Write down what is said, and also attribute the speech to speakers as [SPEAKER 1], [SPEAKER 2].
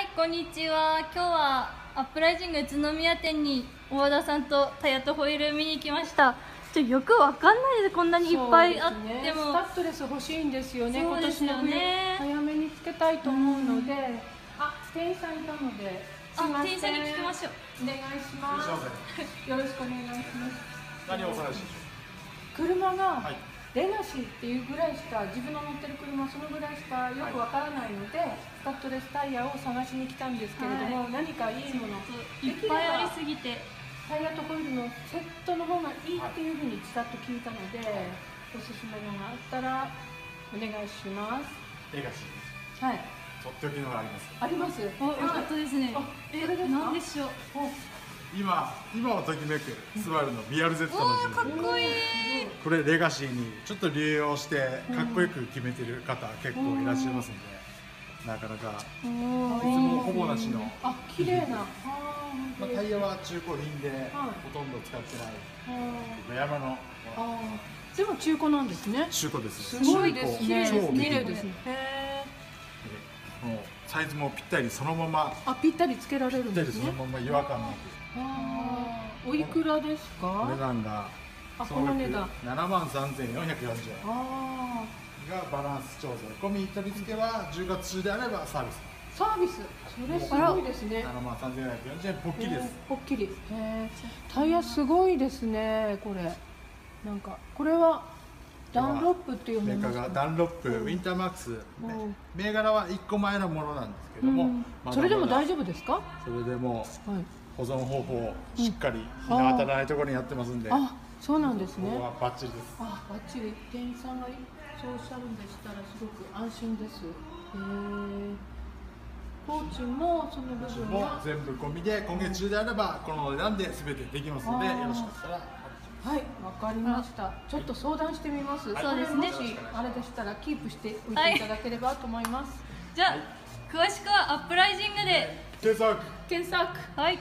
[SPEAKER 1] はい、こんにちは。今日はアップライジング宇都宮店に大和田さんとタヤとホイール見に行きました。ちょよくわかんないです。こんなにいっぱいあって
[SPEAKER 2] そうですね、
[SPEAKER 1] も。
[SPEAKER 2] スタッドレス欲しいんですよね。
[SPEAKER 1] ね。
[SPEAKER 2] 今年の冬。早めにつけたいと思うので、あ店員さんいたので。
[SPEAKER 1] あ店員さんに聞きましょう。
[SPEAKER 2] お願いしますよろしくお願いします。
[SPEAKER 3] 何をお探しでし
[SPEAKER 2] 車が、
[SPEAKER 3] はい
[SPEAKER 2] レナシーっていうぐらいしか自分の乗ってる車そのぐらいしかよくわからないので、スタッドレスタイヤを探しに来たんですけれども、何かいいもの
[SPEAKER 1] いっぱいありすぎて。
[SPEAKER 2] タイヤとホイールのセットの方がいいっていうふうにちらっと聞いたので、おすすめのがあったらお願いします。
[SPEAKER 3] ょレガシー
[SPEAKER 2] はい。
[SPEAKER 3] とっておきのがあります。
[SPEAKER 2] あります？
[SPEAKER 1] お、よかったですね。
[SPEAKER 2] あ。
[SPEAKER 1] え
[SPEAKER 2] それです、か？
[SPEAKER 1] なんでしょう？
[SPEAKER 3] 今今をときめくスバルの BRZ
[SPEAKER 1] お
[SPEAKER 3] の
[SPEAKER 1] ー、かっ
[SPEAKER 3] 字
[SPEAKER 1] こいい。
[SPEAKER 3] これレガシーにちょっと流用してかっこよく決めてる方結構いらっしゃいますんで、なかなか。
[SPEAKER 1] お
[SPEAKER 3] いつ
[SPEAKER 1] ー
[SPEAKER 3] もほぼなしの、
[SPEAKER 2] あ綺麗な。
[SPEAKER 3] まあ、タイヤは中古品で
[SPEAKER 2] はい。
[SPEAKER 3] ほとんど使ってない。
[SPEAKER 2] あ
[SPEAKER 3] 山の。
[SPEAKER 2] でも中古なんですね。
[SPEAKER 3] 中古です。
[SPEAKER 2] すごいですね。綺麗ですね
[SPEAKER 3] もうサイズもぴったりそのまま
[SPEAKER 2] あぴったりつけられる
[SPEAKER 3] ぴったり
[SPEAKER 2] んですね
[SPEAKER 3] そのまま違和感なく
[SPEAKER 2] あーおいくらです
[SPEAKER 3] お値
[SPEAKER 2] か
[SPEAKER 3] 段が
[SPEAKER 2] あ
[SPEAKER 3] 総
[SPEAKER 2] この値段。
[SPEAKER 3] 7万3440円。
[SPEAKER 2] あ
[SPEAKER 3] がバランス調整。込み取り付けは10月中であればサービス。
[SPEAKER 2] ーサービス？それすごいですね。
[SPEAKER 3] 7万3440円。ポッキリです、
[SPEAKER 2] えーぽっきり。へえタイヤすごいですねこれ。なんかこれはダンロップっていう
[SPEAKER 3] メーカーがダンロップ、ウィンターマックス、
[SPEAKER 2] ん。
[SPEAKER 3] 銘柄は1個前のものなんですけども、
[SPEAKER 2] うん。
[SPEAKER 3] ま
[SPEAKER 2] それでも大丈夫ですか？は
[SPEAKER 3] それでも
[SPEAKER 2] い。
[SPEAKER 3] 保存方法をしっかり日の当たらないところにやってますんで、こ
[SPEAKER 2] あそうなんですね。
[SPEAKER 3] こはバッチリです。
[SPEAKER 2] あバッチリ。店員さんがそうおっしゃるんでしたらすごく安心です。へえポーチもその部分
[SPEAKER 3] も
[SPEAKER 2] は
[SPEAKER 3] 全部込みで今月中であればこの値段で全てできますのでよろしかったら
[SPEAKER 2] はいわかりました。ちょっと相談してみます。
[SPEAKER 1] そうですね。
[SPEAKER 2] もしあれでしたらキープしておいていただければと思います、
[SPEAKER 1] じゃあ、詳しくはアップライジングで。
[SPEAKER 3] 検索。
[SPEAKER 2] 検索。
[SPEAKER 1] はい。